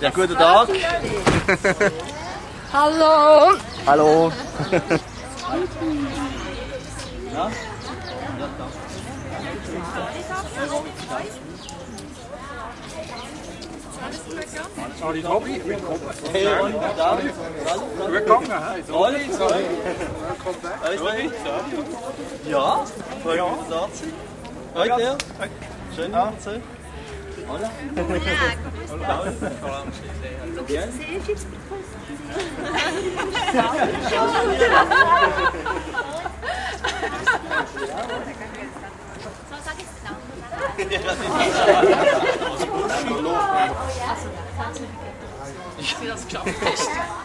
Ja, guten Tag. Hallo. Hallo. Ali Tobi, willkommen. Hey, David. Willkommen. gut? Alles gut? Ja, freut mich, dass Sie da sind. Heute, Schön, ja. zu sehen. Hola.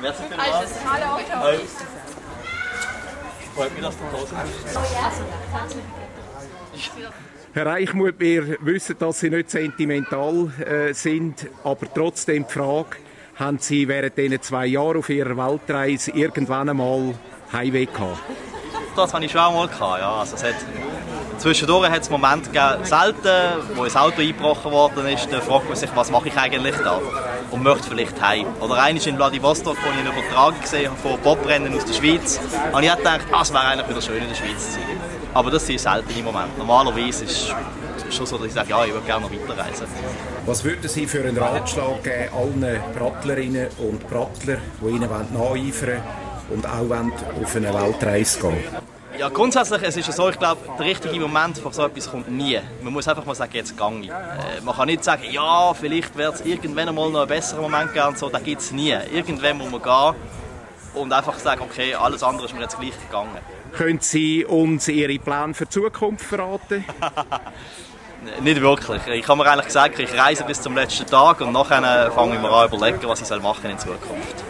Merci vielmals. Hallo. Freut mich, dass du da bist. Herr Reichmuth, wir wissen, dass Sie nicht sentimental äh, sind, aber trotzdem die Frage, haben Sie während diesen zwei Jahren auf Ihrer Weltreise irgendwann einmal Heimweh gehabt? Das hatte ich schon einmal. Gehabt, ja. also es hat, zwischendurch hat es Momente gegeben, selten, wo ein Auto eingebrochen worden ist, da fragt man sich, was mache ich eigentlich da? Und möchte vielleicht heim. Oder einmal in Vladivostok, wo ich eine Übertragung gesehen habe von Bobrennen aus der Schweiz, habe ich auch gedacht, ah, es wäre eigentlich wieder schön in der Schweiz zu sein. Aber das sind seltene Momente. Normalerweise ist es schon so, dass ich sage, ja, ich würde gerne noch weiterreisen. Was würden Sie für einen Ratschlag geben allen Prattlerinnen und Prattler, die Ihnen nacheifern wollen und auch wollen auf eine Weltreise gehen Ja, grundsätzlich es ist es so, ich glaube, der richtige Moment für so etwas kommt nie. Man muss einfach mal sagen, jetzt gang ich. Äh, man kann nicht sagen, ja, vielleicht wird es irgendwann einmal noch einen besseren Moment geben und so, das gibt es nie. Irgendwann muss man gehen und einfach sagen, okay, alles andere ist mir jetzt gleich gegangen. Können Sie uns Ihre Pläne für die Zukunft verraten? Nicht wirklich. Ich habe mir eigentlich gesagt, ich reise bis zum letzten Tag und nachher fange ich mir an überlegen, was ich machen soll in Zukunft.